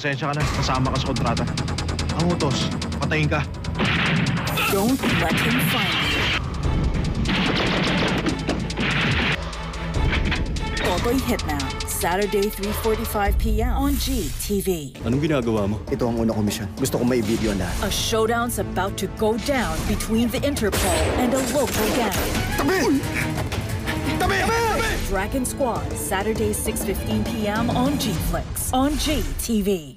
Pasensya ka na, kasama ka sa kontrata. Ang utos, patayin ka. Don't let him find you. Totoy Hitman, Saturday 3.45 p.m. on GTV. Anong ginagawa mo? Ito ang una kong misyon. Gusto kong maibideo lahat. A showdown's about to go down between the Interpol and a local gang. Tabi! Tabi! Dragon Squad, Saturday 6.15 p.m. on G-Flix, on GTV.